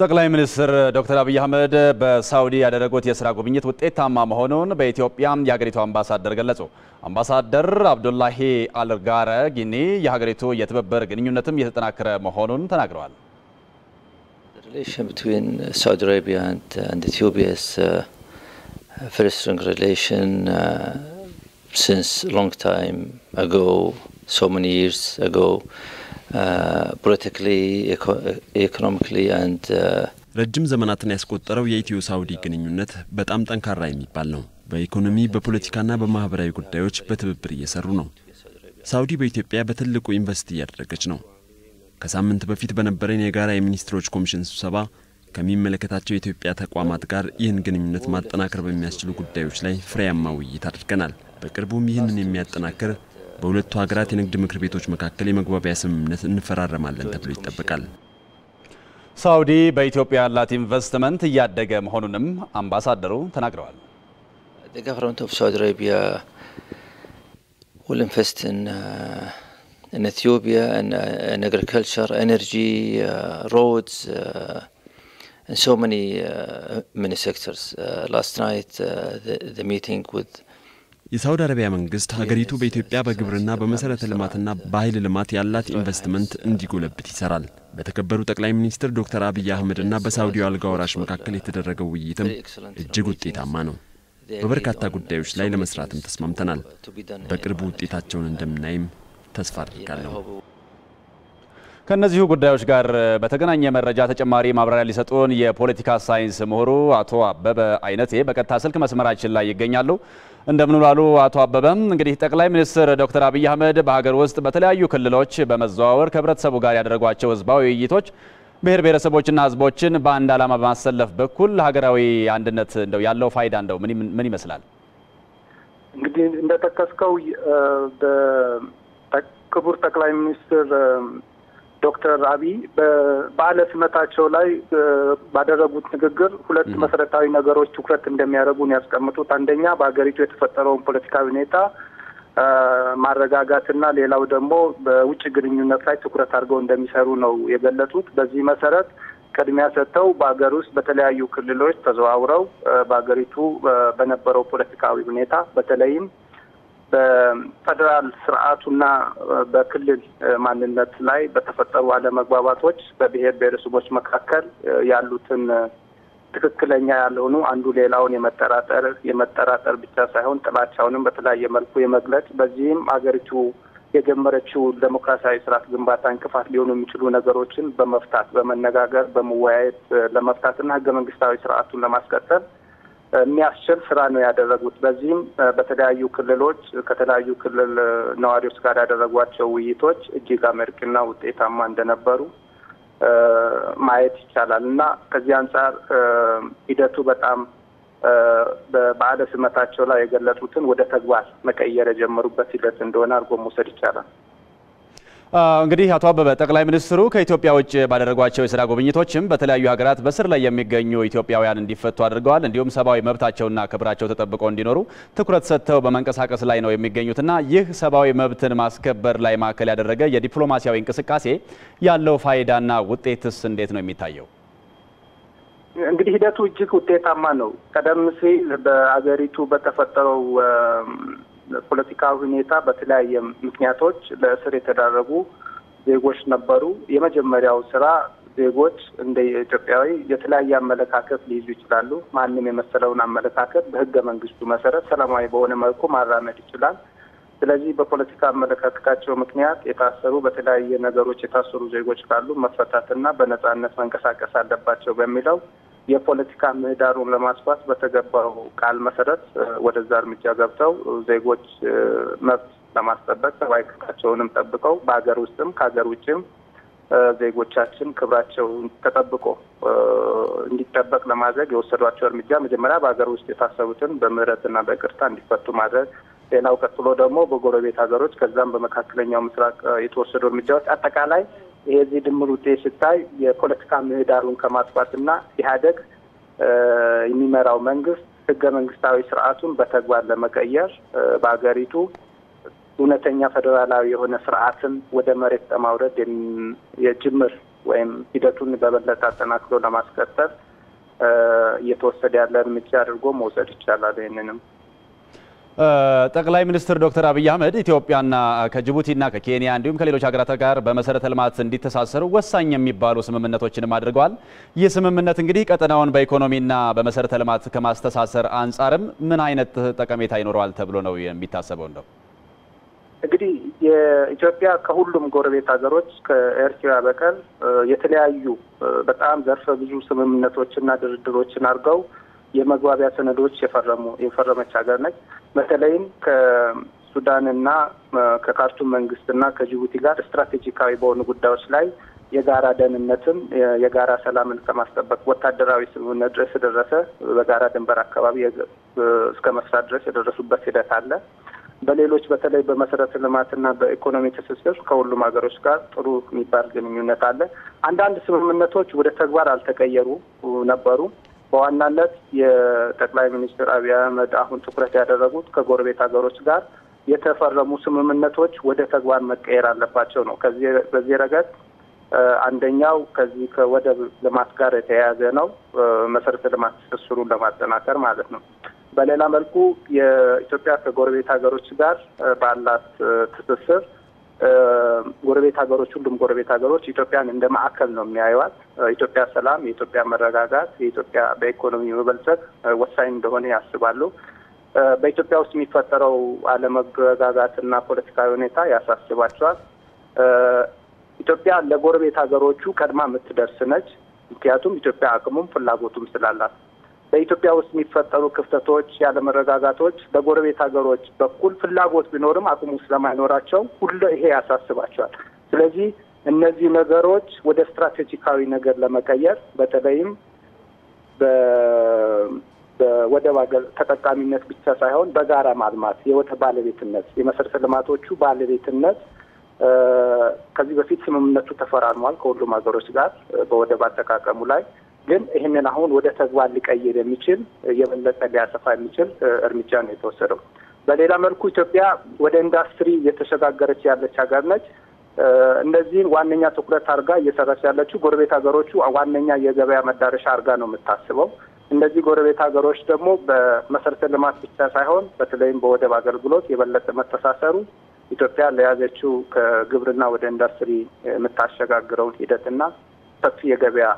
ጠቅላይ ሚኒስትር ዶክተር አብይ አህመድ በሳውዲ ያደረጉት የስራ ጉብኝት ውጤታማ መሆኑን በኢትዮጵያ የሀገሪቱ አምባሳደር ገለጹ። አምባሳደር አብዱላሂ አልጋረ ጊኒ የሀገሪቱ የትብብር ግንኙነትም እየተጠናከረ መሆኑን ተናግረዋል። relation uh, uh, so many years ago, uh, politically, eco economically, and ረጅም ዘመናትን ያስቆጠረው የኢትዮ ሳውዲ ግንኙነት በጣም ጠንካራ የሚባል ነው። በኢኮኖሚ በፖለቲካና በማህበራዊ ጉዳዮች በትብብር እየሰሩ ነው። ሳውዲ በኢትዮጵያ በትልቁ ኢንቨስት እያደረገች ነው። ከሳምንት በፊት በነበረን የጋራ የሚኒስትሮች ኮሚሽን ስብሰባ ከሚመለከታቸው የኢትዮጵያ ተቋማት ጋር ይህን ግንኙነት ማጠናከር በሚያስችሉ ጉዳዮች ላይ ፍሬያማ ውይይት አድርገናል። በቅርቡም ይህንን የሚያጠናክር በሁለቱ ሀገራት የንግድ ምክር ቤቶች መካከል የመግባቢያ ስምምነት እንፈራረማለን ተብሎ ይጠበቃል። ሳውዲ በኢትዮጵያ ያላት ኢንቨስትመንት እያደገ መሆኑንም አምባሳደሩ ተናግረዋል። The government of Saudi Arabia will invest in uh, in Ethiopia and uh, in agriculture, energy, uh, roads, uh, and so many uh, many sectors. Uh, last night, uh, the, the meeting with የሳውዲ አረቢያ መንግስት ሀገሪቱ በኢትዮጵያ በግብርና በመሰረተ ልማትና በኃይል ልማት ያላት ኢንቨስትመንት እንዲጎለብት ይሰራል። በተከበሩ ጠቅላይ ሚኒስትር ዶክተር አብይ አህመድና በሳውዲው አልጋ ወራሽ መካከል የተደረገው ውይይትም እጅግ ውጤታማ ነው። በበርካታ ጉዳዮች ላይ ለመስራትም ተስማምተናል። በቅርቡ ውጤታቸውን እንደምናይም ተስፋ አድርጋለሁ። ከእነዚሁ ጉዳዮች ጋር በተገናኘ መረጃ ተጨማሪ ማብራሪያ ሊሰጡን የፖለቲካ ሳይንስ ምሁሩ አቶ አበበ አይነቴ በቀጥታ ስልክ መስመራችን ላይ ይገኛሉ። እንደምን ዋሉ አቶ አበበ። እንግዲህ ጠቅላይ ሚኒስትር ዶክተር አብይ አህመድ በሀገር ውስጥ በተለያዩ ክልሎች በመዘዋወር ከህብረተሰቡ ጋር ያደረጓቸው ህዝባዊ ውይይቶች ብሔር ብሔረሰቦችና ህዝቦችን በአንድ ዓላማ በማሰለፍ በኩል ሀገራዊ አንድነት እንደው ያለው ፋይዳ እንደው ምን ይመስላል? እንግዲህ እንደጠቀስከው ክቡር ጠቅላይ ሚኒስትር ዶክተር አብይ በበዓለ ሲመታቸው ላይ ባደረጉት ንግግር ሁለት መሰረታዊ ነገሮች ትኩረት እንደሚያደርጉን ያስቀምጡት፣ አንደኛ በሀገሪቱ የተፈጠረውን ፖለቲካዊ ሁኔታ ማረጋጋትና ሌላው ደግሞ በውጭ ግንኙነት ላይ ትኩረት አድርገው እንደሚሰሩ ነው የገለጹት። በዚህ መሰረት ቅድሚያ ሰጥተው በሀገር ውስጥ በተለያዩ ክልሎች ተዘዋውረው በሀገሪቱ በነበረው ፖለቲካዊ ሁኔታ በተለይም በፌዴራል ስርዓቱና በክልል ማንነት ላይ በተፈጠሩ አለመግባባቶች በብሔር ብሔረሰቦች መካከል ያሉትን ትክክለኛ ያልሆኑ አንዱ ሌላውን የመጠራጠር የመጠራጠር ብቻ ሳይሆን ጥላቻውንም በተለያየ መልኩ የመግለጽ በዚህም አገሪቱ የጀመረችው ዴሞክራሲያዊ ስርዓት ግንባታ እንቅፋት ሊሆኑ የሚችሉ ነገሮችን በመፍታት በመነጋገር በመወያየት ለመፍታትና ህገ መንግስታዊ ስርዓቱን ለማስቀጠል የሚያስችል ስራ ነው ያደረጉት። በዚህም በተለያዩ ክልሎች ከተለያዩ ክልል ነዋሪዎች ጋር ያደረጓቸው ውይይቶች እጅግ አመርቂና ውጤታማ እንደነበሩ ማየት ይቻላል እና ከዚህ አንጻር ሂደቱ በጣም በበዓለ ሲመታቸው ላይ የገለጹትን ወደ ተግባር መቀየር የጀመሩበት ሂደት እንደሆነ አድርጎ መውሰድ ይቻላል። እንግዲህ አቶ አበበ ጠቅላይ ሚኒስትሩ ከኢትዮጵያ ውጭ ባደረጓቸው የስራ ጉብኝቶችም በተለያዩ ሀገራት በስር ላይ የሚገኙ ኢትዮጵያውያን እንዲፈቱ አድርገዋል። እንዲሁም ሰብአዊ መብታቸውና ክብራቸው ተጠብቆ እንዲኖሩ ትኩረት ሰጥተው በመንቀሳቀስ ላይ ነው የሚገኙትና ይህ ሰብአዊ መብትን ማስከበር ላይ ማዕከል ያደረገ የዲፕሎማሲያዊ እንቅስቃሴ ያለው ፋይዳና ውጤትስ እንዴት ነው የሚታየው? እንግዲህ ሂደቱ እጅግ ውጤታማ ነው። ቀደም ሲል በአገሪቱ በተፈጠረው ፖለቲካዊ ሁኔታ በተለያየ ምክንያቶች ለእስር የተዳረጉ ዜጎች ነበሩ። የመጀመሪያው ስራ ዜጎች እንደ ኢትዮጵያዊ የተለያየ አመለካከት ሊይዙ ይችላሉ። ማንም የመሰለውን አመለካከት በህገ መንግስቱ መሰረት ሰላማዊ በሆነ መልኩ ማራመድ ይችላል። ስለዚህ በፖለቲካ አመለካከታቸው ምክንያት የታሰሩ በተለያየ ነገሮች የታሰሩ ዜጎች ካሉ መፈታትና በነጻነት መንቀሳቀስ አለባቸው በሚለው የፖለቲካ ምህዳሩን ለማስፋት በተገባው ቃል መሰረት ወደዛ እርምጃ ገብተው ዜጎች መብት ለማስጠበቅ ሰብአዊ ክብራቸውንም ጠብቀው በሀገር ውስጥም ከሀገር ውጭም ዜጎቻችን ክብራቸው ተጠብቆ እንዲጠበቅ ለማድረግ የወሰዷቸው እርምጃ መጀመሪያ በሀገር ውስጥ የታሰሩትን በምህረትና በይቅርታ እንዲፈቱ ማድረግ፣ ሌላው ቀጥሎ ደግሞ በጎረቤት ሀገሮች ከዛም በመካከለኛው ምስራቅ የተወሰዱ እርምጃዎች አጠቃላይ ይሄ እዚህ ድምር ውጤት ሲታይ የፖለቲካ ምህዳሩን ከማስፋትና ኢህአዴግ የሚመራው መንግስት ህገ መንግስታዊ ስርዓቱን በተግባር ለመቀየር በሀገሪቱ እውነተኛ ፌዴራላዊ የሆነ ስርዓትን ወደ መሬት ለማውረድ የጅምር ወይም ሂደቱን በበለጠ አጠናክሮ ለማስቀጠል እየተወሰደ ያለ እርምጃ አድርጎ መውሰድ ይቻላል። ይህንንም ጠቅላይ ሚኒስትር ዶክተር አብይ አህመድ ኢትዮጵያና ከጅቡቲና ከኬንያ እንዲሁም ከሌሎች ሀገራት ጋር በመሰረተ ልማት እንዲተሳሰሩ ወሳኝ የሚባሉ ስምምነቶችንም አድርገዋል። ይህ ስምምነት እንግዲህ ቀጠናውን በኢኮኖሚና በመሰረተ ልማት ከማስተሳሰር አንጻርም ምን አይነት ጠቀሜታ ይኖረዋል ተብሎ ነው የሚታሰበው? እንደው እንግዲህ የኢትዮጵያ ከሁሉም ጎረቤት ሀገሮች ከኤርትራ በቀር የተለያዩ በጣም ዘርፈ ብዙ ስምምነቶችና ድርድሮችን አድርገው የመግባቢያ ሰነዶች የፈረሙ የፈረመች ሀገር ነች። በተለይም ከሱዳንና ከካርቱም መንግስትና ከጅቡቲ ጋር ስትራቴጂካዊ በሆኑ ጉዳዮች ላይ የጋራ ደህንነትን የጋራ ሰላምን ከማስጠበቅ ወታደራዊ ስምምነት ድረስ የደረሰ በጋራ ድንበር አካባቢ እስከ መስራት ድረስ የደረሱበት ሂደት አለ። በሌሎች በተለይ በመሰረተ ልማትና በኢኮኖሚ ትስስር ከሁሉም ሀገሮች ጋር ጥሩ የሚባል ግንኙነት አለ። አንዳንድ ስምምነቶች ወደ ተግባር አልተቀየሩ ነበሩ። በዋናነት የጠቅላይ ሚኒስትር አብይ አህመድ አሁን ትኩረት ያደረጉት ከጎረቤት ሀገሮች ጋር የተፈረሙ ስምምነቶች ወደ ተግባር መቀየር አለባቸው ነው። ከዚህ በዚህ ረገድ አንደኛው ከዚህ ከወደብ ልማት ጋር የተያያዘ ነው። መሰረተ ልማት ትስስሩን ለማጠናከር ማለት ነው። በሌላ መልኩ የኢትዮጵያ ከጎረቤት ሀገሮች ጋር ባላት ትስስር ጎረቤት ሀገሮች ሁሉም ጎረቤት ሀገሮች ኢትዮጵያን እንደ ማዕከል ነው የሚያዩዋት። ኢትዮጵያ ሰላም፣ የኢትዮጵያ መረጋጋት፣ የኢትዮጵያ በኢኮኖሚ መበልጸግ ወሳኝ እንደሆነ ያስባሉ። በኢትዮጵያ ውስጥ የሚፈጠረው አለመረጋጋትና ፖለቲካዊ ሁኔታ ያሳስባቸዋል። ኢትዮጵያ ለጎረቤት ሀገሮቹ ቀድማ የምትደርስ ነች። ምክንያቱም ኢትዮጵያ አቅሙም ፍላጎቱም ስላላት በኢትዮጵያ ውስጥ የሚፈጠሩ ክፍተቶች፣ ያለመረጋጋቶች በጎረቤት ሀገሮች በኩል ፍላጎት ቢኖርም አቅሙ ስለማይኖራቸው ሁሉ ይሄ ያሳስባቸዋል። ስለዚህ እነዚህ ነገሮች ወደ ስትራቴጂካዊ ነገር ለመቀየር በተለይም በወደብ ሀገር ተጠቃሚነት ብቻ ሳይሆን በጋራ ማልማት የወደብ ባለቤትነት የመሰረተ ልማቶቹ ባለቤትነት ከዚህ በፊት ስምምነቱ ተፈራርሟል ከሁሉም ሀገሮች ጋር በወደብ አጠቃቀሙ ላይ ግን ይህንን አሁን ወደ ተግባር ሊቀይር የሚችል የበለጠ ሊያሰፋ የሚችል እርምጃ ነው የተወሰደው። በሌላ መልኩ ኢትዮጵያ ወደ ኢንዱስትሪ እየተሸጋገረች ያለች ሀገር ነች። እነዚህን ዋነኛ ትኩረት አድርጋ እየሰራች ያለችው ጎረቤት ሀገሮቹ ዋነኛ የገበያ መዳረሻ አድርጋ ነው የምታስበው። እነዚህ ጎረቤት ሀገሮች ደግሞ በመሰረተ ልማት ብቻ ሳይሆን በተለይም በወደብ አገልግሎት የበለጠ መተሳሰሩ ኢትዮጵያ ለያዘችው ከግብርና ወደ ኢንዱስትሪ የምታሸጋግረውን ሂደትና ሰፊ የገበያ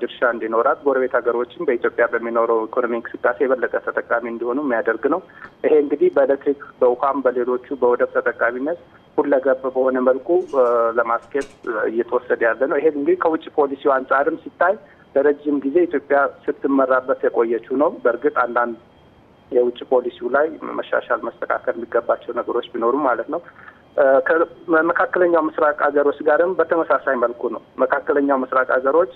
ድርሻ እንዲኖራት ጎረቤት ሀገሮችም በኢትዮጵያ በሚኖረው ኢኮኖሚ እንቅስቃሴ የበለጠ ተጠቃሚ እንዲሆኑ የሚያደርግ ነው። ይሄ እንግዲህ በኤሌክትሪክ፣ በውሃም፣ በሌሎቹ በወደብ ተጠቃሚነት ሁለገብ በሆነ መልኩ ለማስኬድ እየተወሰደ ያለ ነው። ይሄ እንግዲህ ከውጭ ፖሊሲው አንጻርም ሲታይ ለረጅም ጊዜ ኢትዮጵያ ስትመራበት የቆየችው ነው። በእርግጥ አንዳንድ የውጭ ፖሊሲው ላይ መሻሻል መስተካከል የሚገባቸው ነገሮች ቢኖሩም ማለት ነው። ከመካከለኛው ምስራቅ ሀገሮች ጋርም በተመሳሳይ መልኩ ነው። መካከለኛው ምስራቅ ሀገሮች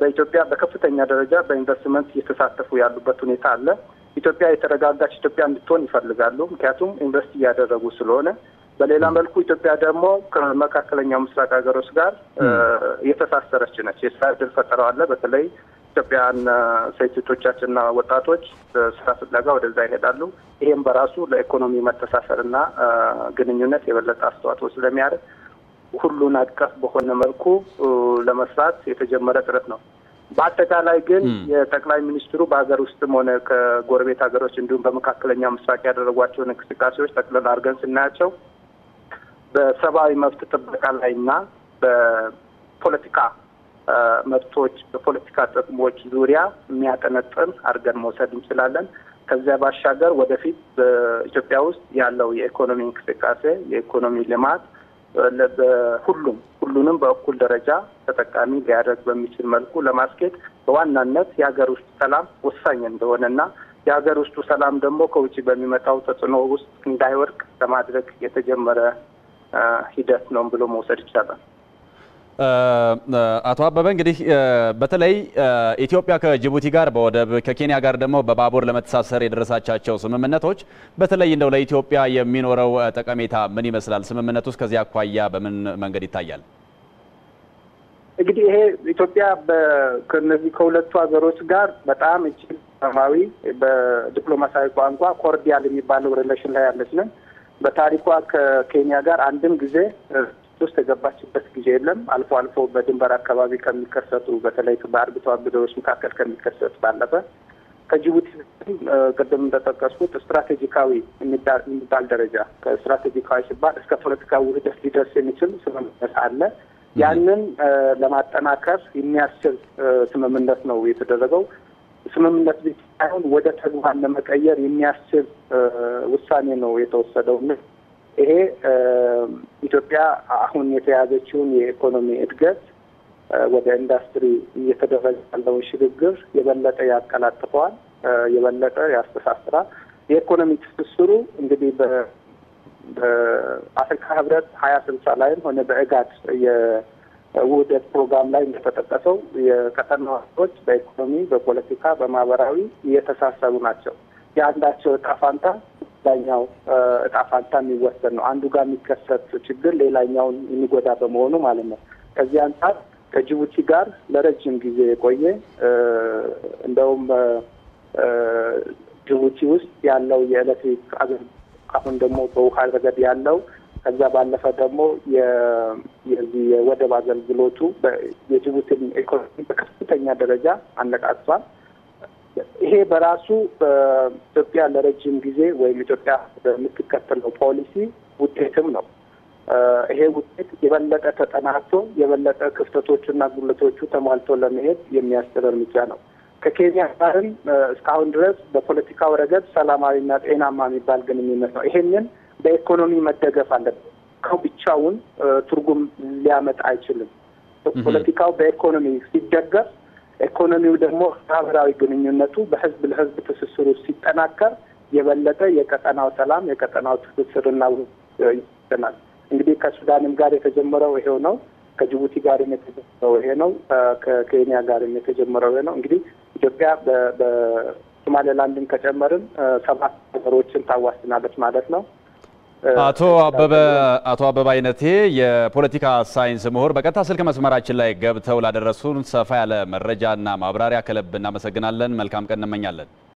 በኢትዮጵያ በከፍተኛ ደረጃ በኢንቨስትመንት እየተሳተፉ ያሉበት ሁኔታ አለ። ኢትዮጵያ የተረጋጋች ኢትዮጵያ እንድትሆን ይፈልጋሉ። ምክንያቱም ኢንቨስት እያደረጉ ስለሆነ። በሌላ መልኩ ኢትዮጵያ ደግሞ ከመካከለኛው ምስራቅ ሀገሮች ጋር የተሳሰረች ነች። የስራ እድል ፈጠረው አለ። በተለይ ኢትዮጵያን ሴቶቻችንና ወጣቶች ስራ ፍለጋ ወደዛ ይሄዳሉ። ይሄም በራሱ ለኢኮኖሚ መተሳሰርና ግንኙነት የበለጠ አስተዋጽኦ ስለሚያደርግ ሁሉን አቀፍ በሆነ መልኩ ለመስራት የተጀመረ ጥረት ነው። በአጠቃላይ ግን የጠቅላይ ሚኒስትሩ በሀገር ውስጥም ሆነ ከጎረቤት ሀገሮች እንዲሁም በመካከለኛው ምስራቅ ያደረጓቸውን እንቅስቃሴዎች ጠቅለል አድርገን ስናያቸው በሰብአዊ መብት ጥበቃ ላይ እና በፖለቲካ መብቶች በፖለቲካ ጥቅሞች ዙሪያ የሚያጠነጥን አድርገን መውሰድ እንችላለን። ከዚያ ባሻገር ወደፊት በኢትዮጵያ ውስጥ ያለው የኢኮኖሚ እንቅስቃሴ የኢኮኖሚ ልማት በሁሉም ሁሉንም በእኩል ደረጃ ተጠቃሚ ሊያደርግ በሚችል መልኩ ለማስኬድ በዋናነት የሀገር ውስጥ ሰላም ወሳኝ እንደሆነና የሀገር ውስጡ ሰላም ደግሞ ከውጭ በሚመጣው ተጽዕኖ ውስጥ እንዳይወድቅ ለማድረግ የተጀመረ ሂደት ነው ብሎ መውሰድ ይቻላል። አቶ አበበ እንግዲህ በተለይ ኢትዮጵያ ከጅቡቲ ጋር በወደብ ከኬንያ ጋር ደግሞ በባቡር ለመተሳሰር የደረሰቻቸው ስምምነቶች በተለይ እንደው ለኢትዮጵያ የሚኖረው ጠቀሜታ ምን ይመስላል? ስምምነቱ ውስጥ ከዚህ አኳያ በምን መንገድ ይታያል? እንግዲህ ይሄ ኢትዮጵያ ከነዚህ ከሁለቱ ሀገሮች ጋር በጣም እጅግ ሰላማዊ በዲፕሎማሲያዊ ቋንቋ cordial የሚባለው relation ላይ ያለች ነች። በታሪኳ ከኬንያ ጋር አንድም ጊዜ ውስጥ የገባችበት ጊዜ የለም። አልፎ አልፎ በድንበር አካባቢ ከሚከሰቱ በተለይ በአርብቶ አደሮች መካከል ከሚከሰቱ ባለፈ ከጅቡቲ ቅድም እንደጠቀስኩት ስትራቴጂካዊ የሚባል ደረጃ ከስትራቴጂካዊ ሲባል እስከ ፖለቲካዊ ውህደት ሊደርስ የሚችል ስምምነት አለ። ያንን ለማጠናከር የሚያስችል ስምምነት ነው የተደረገው። ስምምነት ብቻ ሳይሆን ወደ ተግባር ለመቀየር የሚያስችል ውሳኔ ነው የተወሰደው። ይሄ ኢትዮጵያ አሁን የተያዘችውን የኢኮኖሚ እድገት ወደ ኢንዱስትሪ እየተደረገ ያለውን ሽግግር የበለጠ ያቀላጥፈዋል፣ የበለጠ ያስተሳስራል። የኢኮኖሚ ትስስሩ እንግዲህ በአፍሪካ ህብረት ሀያ ስልሳ ላይም ሆነ በእጋድ የውህደት ፕሮግራም ላይ እንደተጠቀሰው የቀጠናው ሀገሮች በኢኮኖሚ፣ በፖለቲካ፣ በማህበራዊ እየተሳሰሩ ናቸው። የአንዳቸው እጣ ፋንታ ሌላኛው እጣ ፋንታ የሚወሰን ነው። አንዱ ጋር የሚከሰት ችግር ሌላኛውን የሚጎዳ በመሆኑ ማለት ነው። ከዚህ አንጻር ከጅቡቲ ጋር ለረጅም ጊዜ የቆየ እንደውም ጅቡቲ ውስጥ ያለው የኤሌክትሪክ አገልግሎት አሁን ደግሞ በውሃ ረገድ ያለው ከዛ ባለፈ ደግሞ የዚህ የወደብ አገልግሎቱ የጅቡቲን ኢኮኖሚ በከፍተኛ ደረጃ አነቃቅቷል። ይሄ በራሱ በኢትዮጵያ ለረጅም ጊዜ ወይም ኢትዮጵያ በምትከተለው ፖሊሲ ውጤትም ነው። ይሄ ውጤት የበለጠ ተጠናክቶ የበለጠ ክፍተቶቹና ጉለቶቹ ተሟልቶ ለመሄድ የሚያስችል እርምጃ ነው። ከኬንያ ጋርም እስካሁን ድረስ በፖለቲካው ረገድ ሰላማዊና ጤናማ የሚባል ግንኙነት ነው። ይሄንን በኢኮኖሚ መደገፍ አለበት። ከው ብቻውን ትርጉም ሊያመጣ አይችልም። ፖለቲካው በኢኮኖሚ ሲደገፍ፣ ኢኮኖሚው ደግሞ ማህበራዊ ግንኙነቱ በህዝብ ለህዝብ ትስስሩ ሲጠናከር የበለጠ የቀጠናው ሰላም የቀጠናው ትስስርና ይናል። እንግዲህ ከሱዳንም ጋር የተጀመረው ይሄው ነው። ከጅቡቲ ጋርም የተጀመረው ይሄ ነው። ከኬንያ ጋርም የተጀመረው ይሄ ነው። እንግዲህ ኢትዮጵያ በሶማሌላንድን ከጨመርን ሰባት ሀገሮችን ታዋስናለች ማለት ነው። አቶ አበበ አቶ አበበ አይነቴ የፖለቲካ ሳይንስ ምሁር በቀጥታ ስልክ መስመራችን ላይ ገብተው ላደረሱን ሰፋ ያለ መረጃና ማብራሪያ ከልብ እናመሰግናለን። መልካም ቀን እንመኛለን።